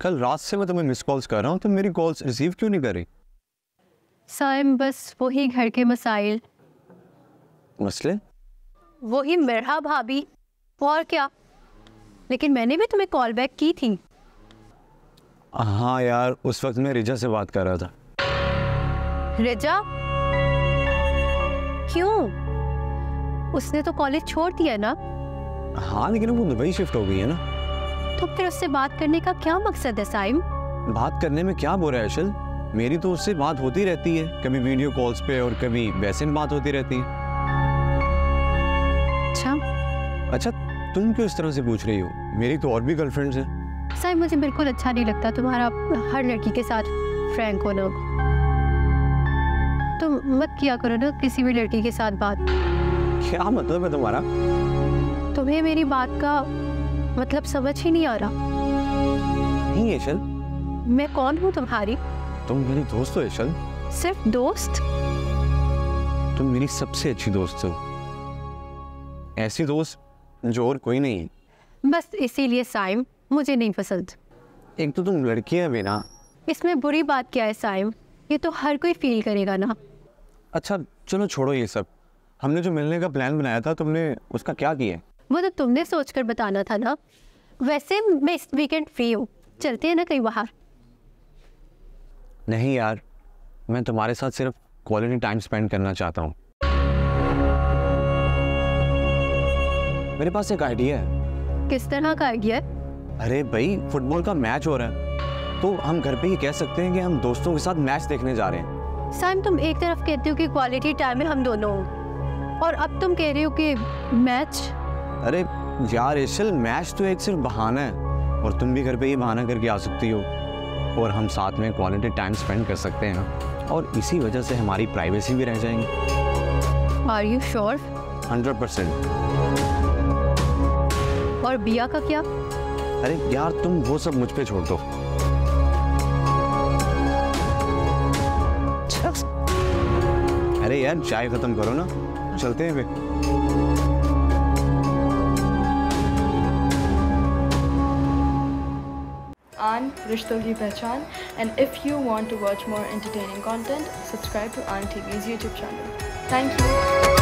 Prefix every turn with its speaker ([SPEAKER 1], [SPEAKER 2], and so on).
[SPEAKER 1] कल रात से मैं तुम्हें मिस कॉल्स कर रहा हूँ तुम मेरी कॉल्स रिसीव क्यों नहीं कर रही?
[SPEAKER 2] साइम बस वही घर के मसाइल।
[SPEAKER 1] मसले?
[SPEAKER 2] वही मिर्हा भाभी और क्या? लेकिन मैंने भी तुम्हें कॉल बैक की थी।
[SPEAKER 1] हाँ यार उस वक्त मैं रिजा से बात कर रहा था।
[SPEAKER 2] रिजा? क्यों? उसने तो कॉलेज छोड़ दिया ना?
[SPEAKER 1] हाँ लेकिन वो दुबई शिफ्ट हो गई है ना।
[SPEAKER 2] तो फिर उससे बात करने का क्या मकसद है साइम
[SPEAKER 1] बात करने में क्या बुरा है अशल? मेरी तो उससे बात होती रहती है। कभी वीडियो कॉल्स पे और कभी वैसे में बात होती रहती है।
[SPEAKER 2] अच्छा।
[SPEAKER 1] अच्छा तुम क्यों इस तरह से पूछ रही हो? मेरी तो और भी गर्लफ्रेंड्स हैं।
[SPEAKER 2] साइम मुझे बिल्कुल अच्छा नहीं लगता तुम्हारा हर लड़की के साथ फ्रैंक होना। तुम मत किया करो ना किसी भी लड़की के साथ बात।
[SPEAKER 1] क्या मतलब है तुम्हारा?
[SPEAKER 2] तुम्हें मेरी बात का मतलब समझ ही नहीं आ रहा।
[SPEAKER 1] नहीं यशल
[SPEAKER 2] मैं कौन हूँ तुम्हारी?
[SPEAKER 1] तुम मेरी दोस्त हो यशल
[SPEAKER 2] सिर्फ़ दोस्त?
[SPEAKER 1] तुम मेरी सबसे अच्छी दोस्त हो। ऐसी दोस्त जो और कोई नहीं
[SPEAKER 2] बस इसीलिए साइम मुझे नहीं पसंद।
[SPEAKER 1] एक तो तुम लड़की है बिना
[SPEAKER 2] इसमें बुरी बात क्या है साइम? ये तो हर कोई फील करेगा ना।
[SPEAKER 1] अच्छा चलो छोड़ो ये सब। हमने जो मिलने का प्लान बनाया था तुमने उसका क्या किया?
[SPEAKER 2] वो तो तुमने सोच कर बताना था ना। वैसे मैं इस वीकेंड फ्री हूँ। चलते हैं ना कहीं बाहर।
[SPEAKER 1] नहीं यार मैं तुम्हारे साथ सिर्फ़ क्वालिटी टाइम स्पेंड करना चाहता हूँ। मेरे पास एक आइडिया है।
[SPEAKER 2] किस तरह का आइडिया है?
[SPEAKER 1] अरे भाई फुटबॉल का मैच हो रहा है। तो हम घर पे ही कह सकते हैं कि हम दोस्तों के साथ मैच देखने जा रहे हैं।
[SPEAKER 2] साइम तुम एक तरफ़ कहते हो कि क्वालिटी टाइम है हम दोनों और अब तुम कह रहे हो कि मैच
[SPEAKER 1] अरे यार इशल मैच तो एक सिर्फ़ बहाना है और तुम भी घर पे ही बहाना करके आ सकती हो और हम साथ में क्वालिटी टाइम स्पेंड कर सकते हैं और इसी वजह से हमारी प्राइवेसी भी रह जाएँगी।
[SPEAKER 2] Are you sure
[SPEAKER 1] hundred percent
[SPEAKER 2] और बिया का क्या?
[SPEAKER 1] अरे यार तुम वो सब मुझ पे छोड़ दो। अरे यार चाय खत्म करो ना चलते हैं फिर।
[SPEAKER 3] Aan Rishton Ki Pehchan and if you want to watch more entertaining content, subscribe to Aan TV's YouTube channel. Thank you.